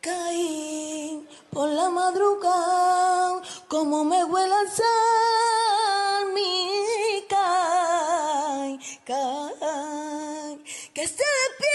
Caí por la madrugada, como me huele a sal, mi caí, caí, que se despierta.